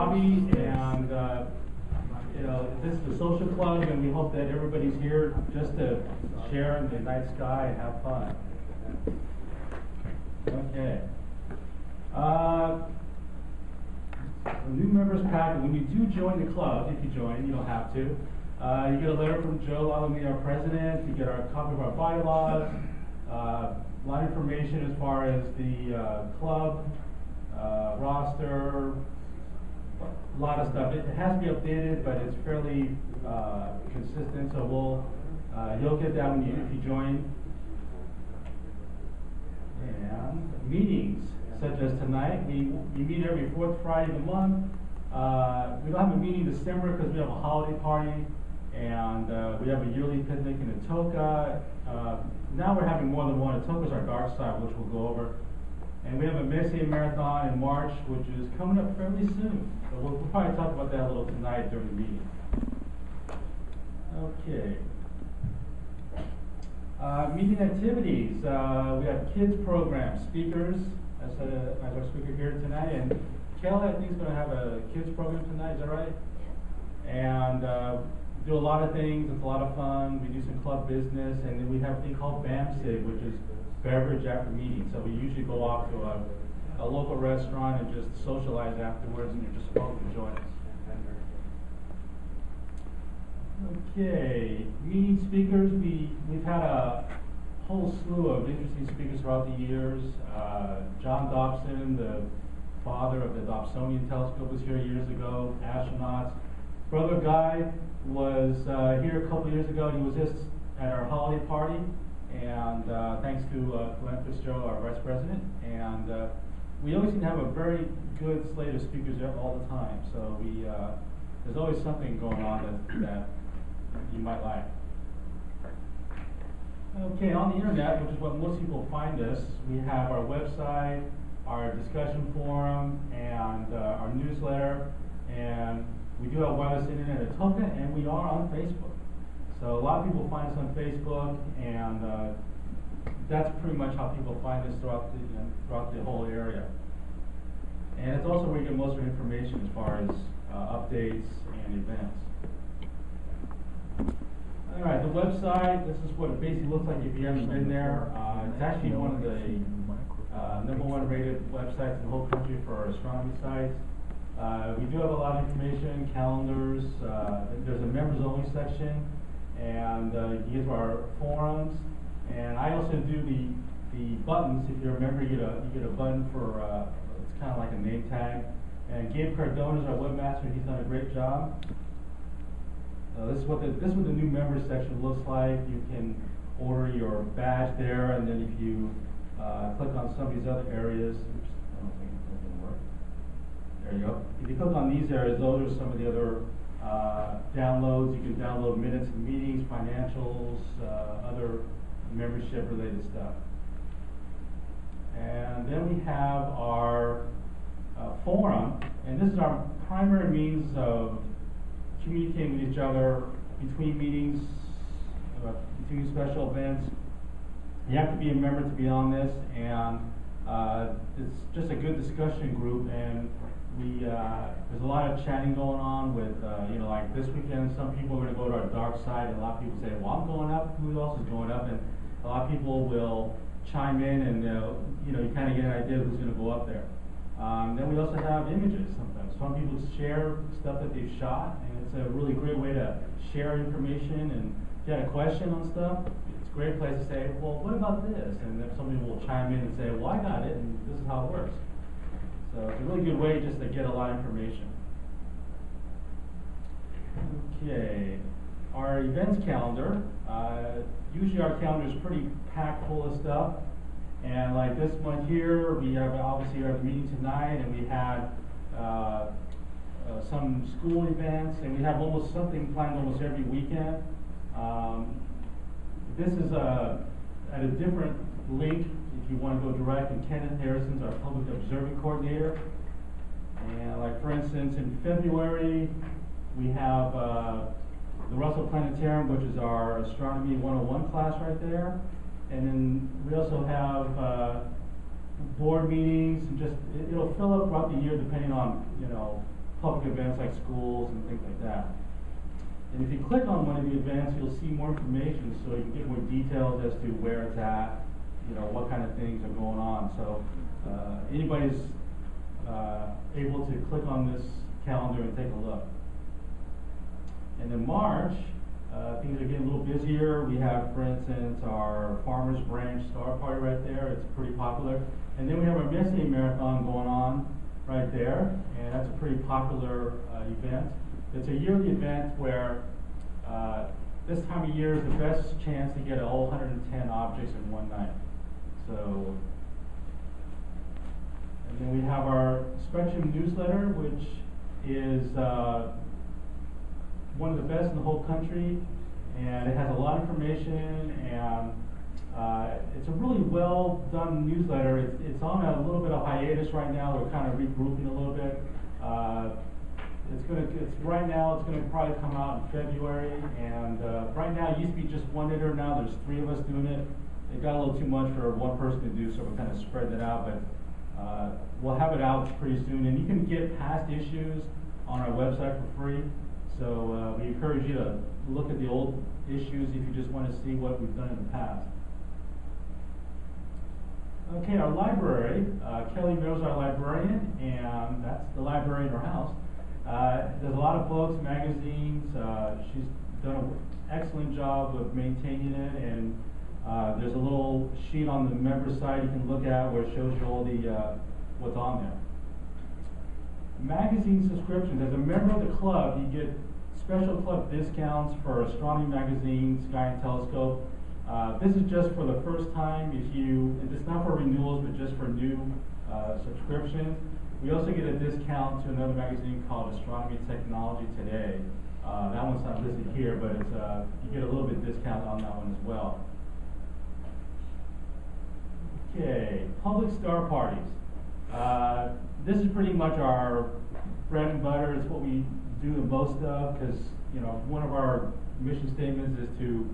hobby and, uh, you know, this is the social club and we hope that everybody's here just to share in the night sky and have fun. Okay. Uh, a new members packet, when you do join the club, if you join, you don't have to, uh, you get a letter from Joe Lalumia, our president, you get our copy of our bylaws, uh, a lot of information as far as the, uh, club, uh, roster, a lot of stuff. It has to be updated, but it's fairly, uh, consistent, so we'll, uh, you'll get that when you, if you join. And meetings, such as tonight, we, we meet every fourth Friday of the month. Uh, we don't have a meeting in December because we have a holiday party, and, uh, we have a yearly picnic in Atoka. Uh, now we're having more than one, Atoka's our dark side, which we'll go over. And we have a Messier Marathon in March, which is coming up fairly soon. So we'll, probably talk about that a little tonight during the meeting. Okay. Uh, meeting activities, uh, we have kids programs, speakers, as, a, as our speaker here tonight, and Kelly, I think, is gonna have a kids program tonight, is that right? And, uh, do a lot of things, it's a lot of fun, we do some club business, and then we have a thing called BAMSIG, which is beverage after meeting, so we usually go off to a, a local restaurant and just socialize afterwards, and you're just welcome to join us. Okay, meeting speakers, we, we've had a whole slew of interesting speakers throughout the years. Uh, John Dobson, the father of the Dobsonian telescope, was here years ago, astronauts. Brother Guy was, uh, here a couple years ago, he was just at our holiday party, and, uh, thanks to, uh, Glenn Fitzgerald, our vice president, and, uh, we always seem to have a very good slate of speakers all the time, so we, uh, there's always something going on that, that you might like. Okay, on the internet, which is what most people find us, we have our website, our discussion forum, and uh, our newsletter, and we do have wireless internet at Atoka, and we are on Facebook. So a lot of people find us on Facebook, and uh, that's pretty much how people find us throughout the, you know, throughout the whole area. And it's also where you get most of your information as far as uh, updates and events. All right, the website, this is what it basically looks like if you haven't been there. Uh, it's actually one of the, uh, number one rated websites in the whole country for astronomy sites. Uh, we do have a lot of information, calendars, uh, there's a members only section, and, uh, you get to our forums. And I also do the, the buttons, if you remember, you get a, you get a button for, uh, it's kinda like a name tag. And Gabe Cardona is our webmaster, he's done a great job. Uh, this is what the, this is what the new members section looks like. You can order your badge there, and then if you, uh, click on some of these other areas, oops, I don't think work. There you go. If you click on these areas, those are some of the other, uh, downloads. You can download minutes of meetings, financials, uh, other membership related stuff. And then we have our, uh, forum, and this is our primary means of communicating with each other between meetings, uh, between special events. You have to be a member to be on this, and, uh, it's just a good discussion group, and we, uh, there's a lot of chatting going on with, uh, you know, like this weekend, some people are gonna go to our dark side, and a lot of people say, well, I'm going up, who else is going up? And a lot of people will chime in and, uh, you know, you kinda get an idea who's gonna go up there. Um, then we also have images sometimes. Some people share stuff that they've shot, and it's a really great way to share information. And if you had a question on stuff, it's a great place to say, well, what about this? And then somebody will chime in and say, well, I got it, and this is how it works. So it's a really good way just to get a lot of information. Okay, our events calendar, uh, usually our calendar is pretty packed full of stuff. And like this one here, we have, obviously, our meeting tonight, and we had, uh, uh, some school events, and we have almost something planned almost every weekend. Um, this is, uh, at a different link, you wanna go direct, and Kenneth Harrison's our public observing coordinator. And like, for instance, in February, we have, uh, the Russell Planetarium, which is our astronomy one oh one class right there. And then we also have, uh, board meetings, and just, it, it'll fill up throughout the year depending on, you know, public events like schools and things like that. And if you click on one of the events, you'll see more information, so you can get more details as to where it's at, you know, what kind of things are going on. So, uh, anybody's, uh, able to click on this calendar and take a look. And in March, uh, things are getting a little busier. We have, for instance, our Farmers Branch Star Party right there. It's pretty popular. And then we have our Messier Marathon going on right there, and that's a pretty popular uh, event. It's a yearly event where uh, this time of year is the best chance to get all 110 objects in one night. So, and then we have our Spectrum newsletter, which is uh, one of the best in the whole country, and it has a lot of information, and uh, it's a really well done newsletter. It's, it's on a little bit of hiatus right now. We're kind of regrouping a little bit. Uh, it's gonna, it's, right now, it's gonna probably come out in February, and, uh, right now, it used to be just one editor, now there's three of us doing it. It got a little too much for one person to do, so we're kind of spreading it out, but, uh, we'll have it out pretty soon, and you can get past issues on our website for free. So, uh, we encourage you to look at the old issues if you just wanna see what we've done in the past. Okay, our library, uh, Kelly Mills, our librarian, and that's the library in our house. Uh, there's a lot of books, magazines, uh, she's done an excellent job of maintaining it, and, uh, there's a little sheet on the member side you can look at where it shows you all the, uh, what's on there. Magazine subscriptions, as a member of the club, you get special club discounts for astronomy magazine, Sky and Telescope. Uh, this is just for the first time, if you, it's not for renewals, but just for new, uh, subscriptions. We also get a discount to another magazine called Astronomy Technology Today. Uh, that one's not listed here, but it's, you get a little bit discount on that one as well. Okay, public star parties. Uh, this is pretty much our bread and butter. It's what we do the most of because, you know, one of our mission statements is to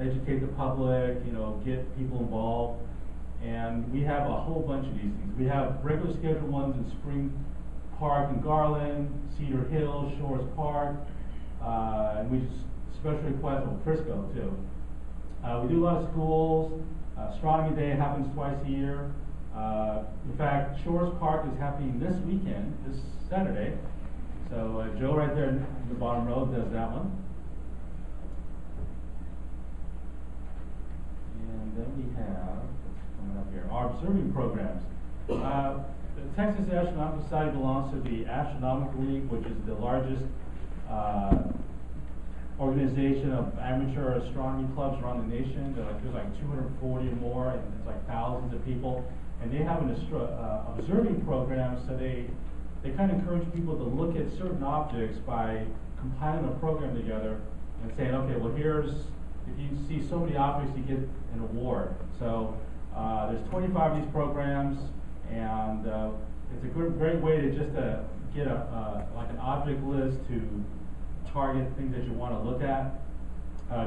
educate the public, you know, get people involved. And we have a whole bunch of these things. We have regular scheduled ones in Spring Park and Garland, Cedar Hill, Shores Park, uh, and we just special request for Frisco too. Uh, we do a lot of schools. Uh, Astronomy Day happens twice a year. Uh, in fact, Shores Park is happening this weekend, this Saturday. So uh, Joe right there in the bottom row does that one. And then we have, coming up here, our observing programs. Uh, the Texas Astronomical Society belongs to the Astronomical League, which is the largest uh, organization of amateur astronomy clubs around the nation. There like, there's like 240 or more, and it's like thousands of people. And they have an uh, observing program, so they they kind of encourage people to look at certain objects by compiling a program together and saying, okay, well here's if you see so many objects, you get an award. So uh, there's 25 of these programs, and uh, it's a good, great way to just uh, get a uh, like an object list to target things that you want to look at.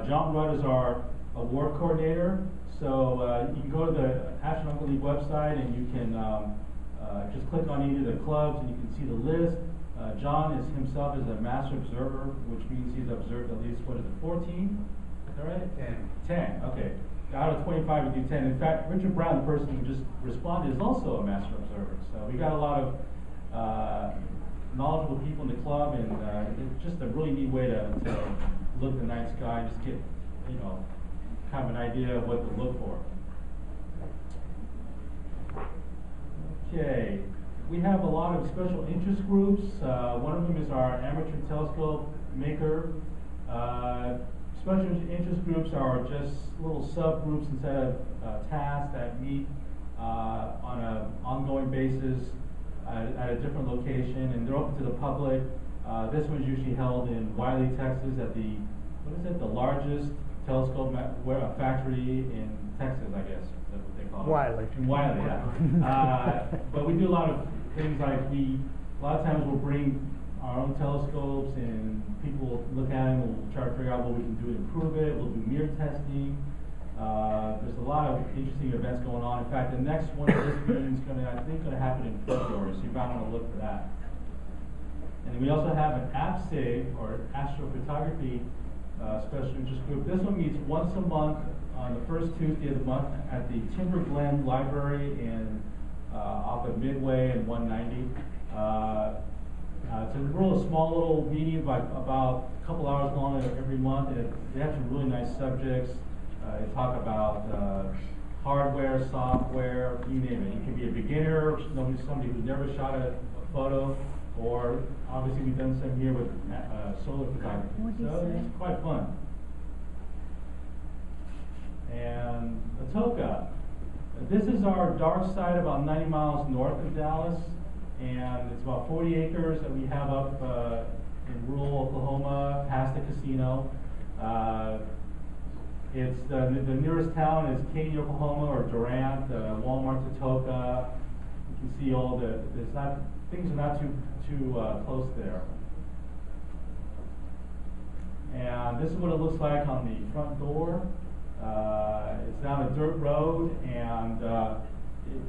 John Rudd is our award coordinator, so uh, you can go to the Astronomical League website and you can um, uh, just click on any of the clubs and you can see the list. Uh, John is himself is a master observer, which means he's observed at least what is it, 14? Is that right? 10. 10, okay. Out of 25, we do 10. In fact, Richard Brown, the person who just responded, is also a master observer. So we got a lot of uh, knowledgeable people in the club, and uh, it's just a really neat way to, to look at the night sky, and just get, you know, kind of an idea of what to look for. Okay, we have a lot of special interest groups. Uh, one of them is our amateur telescope maker. Uh, special interest groups are just little subgroups instead of uh, tasks that meet uh, on an ongoing basis at, at, a different location, and they're open to the public. Uh, this one's usually held in Wylie, Texas, at the what is it? The largest telescope factory in Texas, I guess. That's what they call it. Wylie. In Wylie, yeah. uh, but we do a lot of things like we, a lot of times we'll bring our own telescopes and people will look at them, and we'll try to figure out what we can do to improve it, we'll do mirror testing. Uh, there's a lot of interesting events going on. In fact, the next one of this meeting is gonna, I think, gonna happen in February, so you might wanna look for that. And then we also have an APSIG, or astrophotography, uh, special interest group. This one meets once a month on the first Tuesday of the month at the Timber Glen Library in, uh, off of Midway and one ninety. Uh, uh, it's a real small little meeting, about, about a couple hours long every month, and it- they have some really nice subjects. Uh, they talk about, uh, hardware, software, you name it. You can be a beginner, somebody, somebody who's never shot a, a photo, or obviously we've done some here with, uh, solar photography. So it's quite fun. And Atoka, this is our dark side about ninety miles north of Dallas, and it's about forty acres that we have up, uh, in rural Oklahoma, past the casino. Uh, it's, the, the nearest town is Caddo, Oklahoma, or Durant, uh, Walmart, Atoka. You can see all the, there's not, things are not too, too, uh, close there. And this is what it looks like on the front door. Uh, it's down a dirt road and, uh,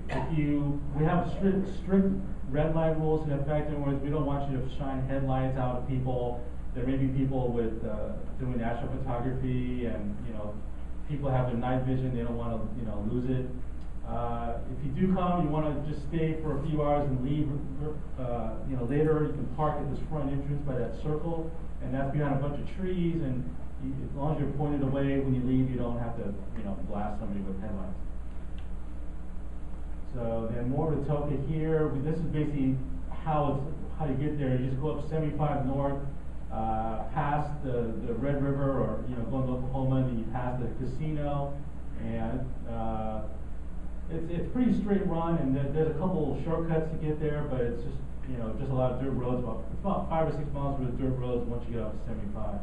if you, we have strict, strict red light rules in effect. In other words, we don't want you to shine headlights out at people. There may be people with, uh, doing astrophotography and, you know, people have their night vision, they don't wanna, you know, lose it. Uh, if you do come, you wanna just stay for a few hours and leave, uh, you know, later, you can park at this front entrance by that circle, and that's behind a bunch of trees, and you, as long as you're pointed away when you leave, you don't have to, you know, blast somebody with headlights. So then more of the Atoka here, this is basically how it's, how you get there, you just go up seventy-five north, uh, past the, the Red River, or, you know, going to Oklahoma, and then you pass the casino, and, uh, it's, it's pretty straight run, and there, there's a couple shortcuts to get there, but it's just, you know, just a lot of dirt roads, about, it's about five or six miles worth of dirt roads once you get up to seventy-five.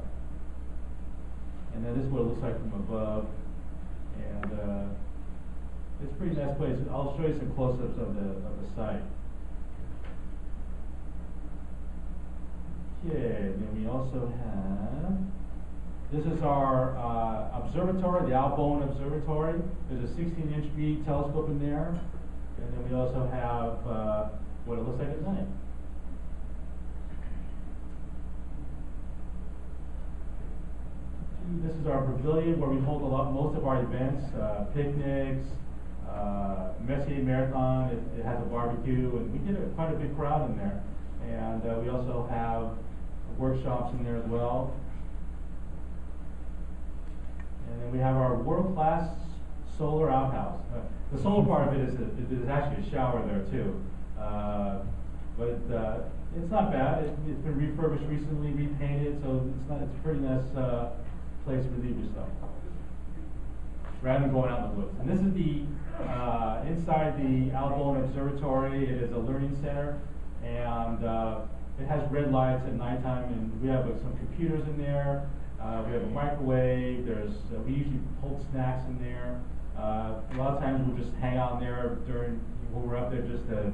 And then this is what it looks like from above, and, uh, it's a pretty nice place, I'll show you some close-ups of the, of the site. Okay, then we also have, this is our, uh, observatory, the Albone Observatory. There's a sixteen inch B telescope in there. And then we also have, uh, what it looks like at night. This is our pavilion where we hold a lot, most of our events, uh, picnics, uh, Messier Marathon, it, it has a barbecue, and we get a, quite a big crowd in there. And, uh, we also have workshops in there as well. And then we have our world-class solar outhouse. Uh, The solar part of it is, actually a shower there too. Uh, But, uh, it's not bad, It- it's been refurbished recently, repainted, so it's not, it's a pretty nice, uh, place to relieve yourself. Rather than going out in the woods. And this is the, uh, inside the Albone Observatory, it is a learning center. And, uh, it has red lights at nighttime, and we have uh, some computers in there. Uh, we have a microwave, there's, uh, we usually hold snacks in there. Uh, a lot of times we'll just hang out in there during, when we're up there just to,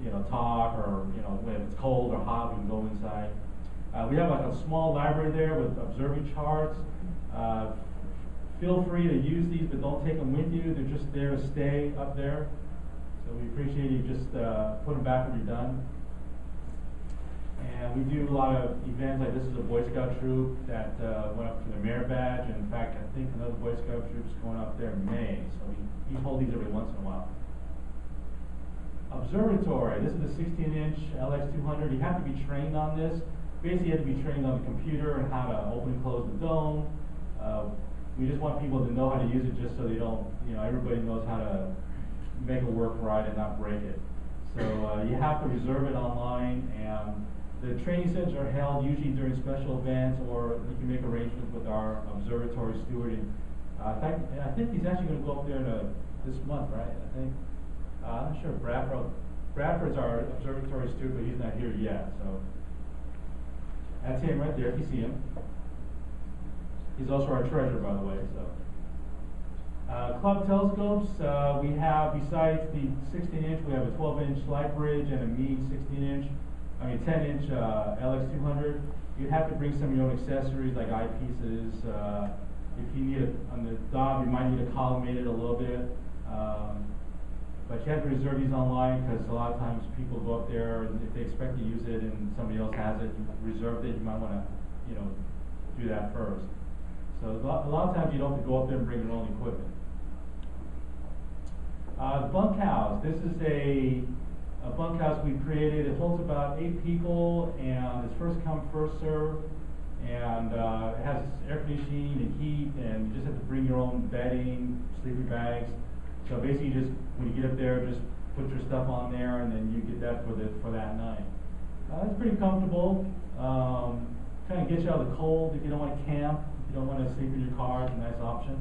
you know, talk, or, you know, when it's cold or hot, we can go inside. Uh, we have like a small library there with observing charts. Uh, feel free to use these, but don't take them with you, they're just there to stay up there. So we appreciate you just, uh, put them back when you're done. And we do a lot of events, like this is a Boy Scout troop that, uh, went up for the merit badge, and in fact, I think another Boy Scout troop is going up there in May, so we, we hold these every once in a while. Observatory, this is a sixteen inch LX two hundred, you have to be trained on this. Basically, you have to be trained on the computer and how to open and close the dome. Uh, we just want people to know how to use it, just so they don't, you know, everybody knows how to make it work right and not break it. So, uh, you have to reserve it online, and the training sessions are held usually during special events, or you can make arrangements with our observatory steward. And, uh, fact, I think he's actually gonna go up there in, uh, this month, right, I think? Uh, I'm not sure, Bradford, Bradford's our observatory steward, but he's not here yet, so. That's him right there, if you see him. He's also our treasurer, by the way, so. Uh, club telescopes, uh, we have, besides the sixteen inch, we have a twelve inch LightBridge and a mean sixteen inch, I mean, ten inch, uh, LX two hundred. you'd have to bring some of your own accessories like eyepieces, uh, if you need it, on the Dob, you might need to collimate it a little bit. Um, but you have to reserve these online, because a lot of times people go up there, and if they expect to use it and somebody else has it, you reserved it, you might wanna, you know, do that first. So a lot, a lot of times you don't have to go up there and bring your own equipment. Uh, bunkhouse, this is a, a bunkhouse we created, it holds about eight people, and it's first come, first served. And, uh, it has air conditioning and heat, and you just have to bring your own bedding, sleeping bags. So basically, just, when you get up there, just put your stuff on there, and then you get that for the, for that night. Uh, it's pretty comfortable, um, kinda gets you out of the cold, if you don't wanna camp, if you don't wanna sleep in your car, it's a nice option.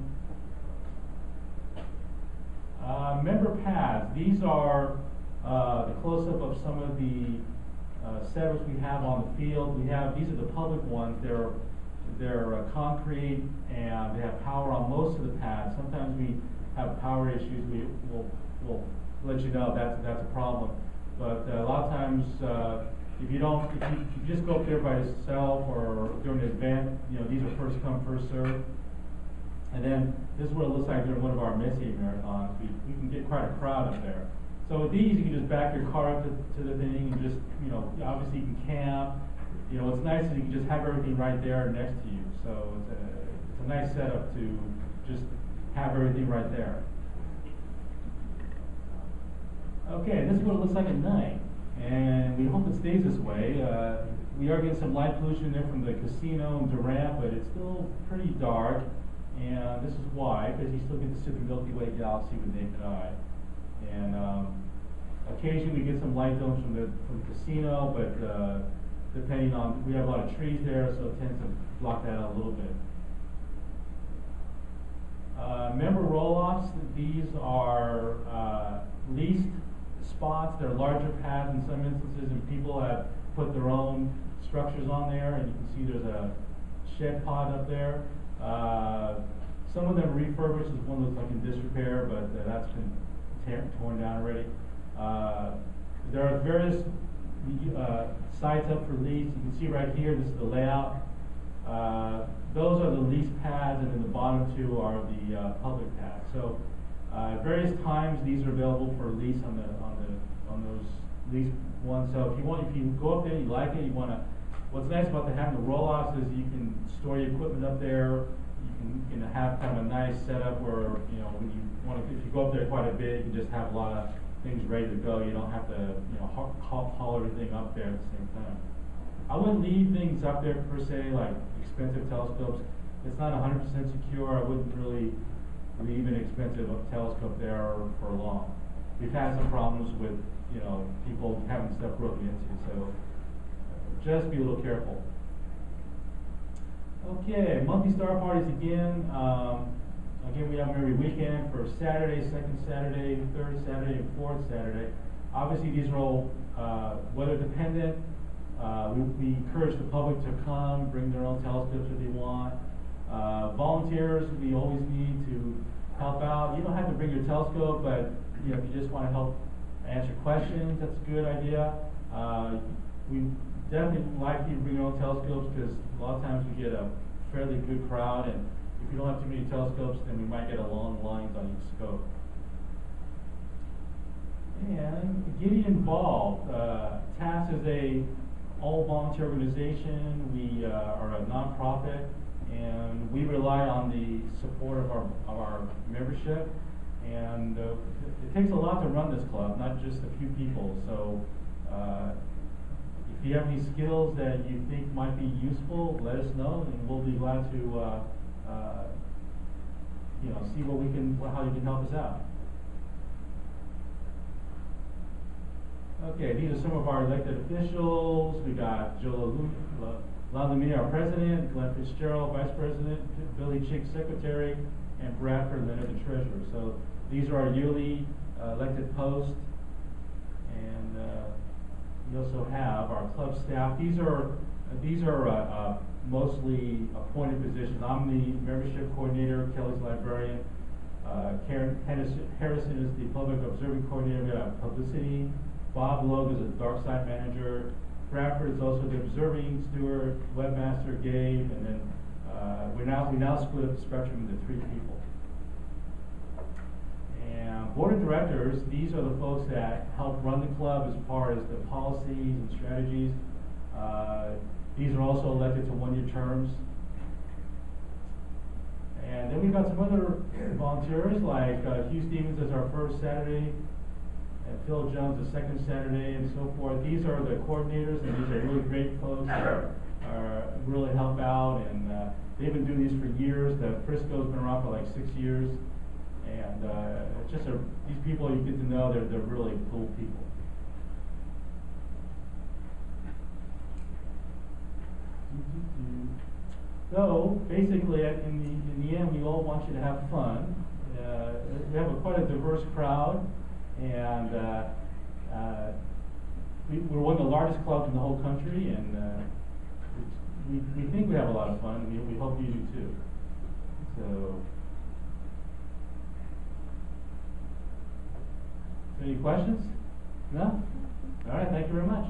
Uh, member pads, these are, uh, the close-up of some of the, uh, setups we have on the field. We have, these are the public ones, they're, they're uh, concrete and they have power on most of the pads. Sometimes we have power issues, we, will we'll let you know that's, that's a problem. But uh, a lot of times, uh, if you don't, if you, if you just go up there by yourself or during an event, you know, these are first come, first serve. And then, this is what it looks like during one of our Messier marathons, we, we can get quite a crowd up there. So with these, you can just back your car up to, to the thing and just, you know, obviously you can camp. You know, what's nice that you can just have everything right there next to you, so it's a, it's a nice setup to just have everything right there. Okay, this is what it looks like at night, and we hope it stays this way. Uh, we are getting some light pollution there from the casino and Durant, but it's still pretty dark. And this is why, because you still get to see the Milky Way galaxy with naked eye. And, um, occasionally we get some light domes from the, from the casino, but, uh, depending on, we have a lot of trees there, so it tends to block that out a little bit. Uh, member roll-offs, these are, uh, leased spots, they're larger pads in some instances, and people have put their own structures on there, and you can see there's a shed pod up there. Uh, some of them refurbished, this one looks like in disrepair, but uh, that's been torn down already. Uh, there are various, uh, sites up for lease, you can see right here, this is the layout. Uh, those are the lease pads, and then the bottom two are the, uh, public pads. So, uh, at various times, these are available for lease on the, on the, on those lease ones. So if you want, if you go up there, you like it, you wanna, what's nice about the having the roll-offs is you can store your equipment up there. You know, have kind of a nice setup where, you know, when you wanna, if you go up there quite a bit, you just have a lot of things ready to go. You don't have to, you know, haul, haul, haul everything up there at the same time. I wouldn't leave things up there per se, like expensive telescopes. It's not hundred percent secure, I wouldn't really leave an expensive telescope there for long. We've had some problems with, you know, people having stuff broken into, so just be a little careful. Okay, monthly star parties again, um, again, we have them every weekend for Saturday, second Saturday, third Saturday, and fourth Saturday. Obviously, these are all, uh, weather dependent, uh, we, we encourage the public to come, bring their own telescopes if they want. Uh, volunteers, we always need to help out. You don't have to bring your telescope, but, you know, if you just wanna help answer questions, that's a good idea. Uh, we definitely like you to bring your own telescopes, because a lot of times we get a fairly good crowd, and if you don't have too many telescopes, then we might get a long lines on each scope. And getting involved, uh, TAS is a all-volunteer organization, we, uh, are a nonprofit, and we rely on the support of our, of our membership. And, uh, it, it takes a lot to run this club, not just a few people, so, uh, if you have any skills that you think might be useful, let us know, and we'll be glad to, uh, uh, you know, see what we can, how you can help us out. Okay, these are some of our elected officials. We got Joe Lalumia, our president, Glenn Fitzgerald, vice president, Billy Chick, secretary, and Bradford Leonard, the treasurer. So these are our yearly uh, elected posts. And we also have our club staff. These are, these are uh, uh, mostly appointed positions. I'm the membership coordinator, Kelly's librarian. Uh, Karen Harrison is the public observing coordinator, we have publicity. Bob Logue is a dark side manager. Bradford is also the observing steward, webmaster, Gabe, and then, uh, we now, we now split up the spectrum into three people. And board of directors, these are the folks that help run the club as far as the policies and strategies. Uh, These are also elected to one-year terms. And then we've got some other volunteers, like uh, Hugh Stevens is our first Saturday, and Phil Jones the second Saturday, and so forth. These are the coordinators, and these are really great folks that are, really help out, and uh, they've been doing these for years. The Frisco's been around for like six years, and uh, it's just a, these people you get to know, they're, they're really cool people. So, basically, uh, in the, in the end, we all want you to have fun. Uh, we have a quite a diverse crowd, and, uh, uh, we, we're one of the largest clubs in the whole country, and, uh, we, we think we have a lot of fun, and we, we hope you do too. So. Any questions? No? All right, thank you very much.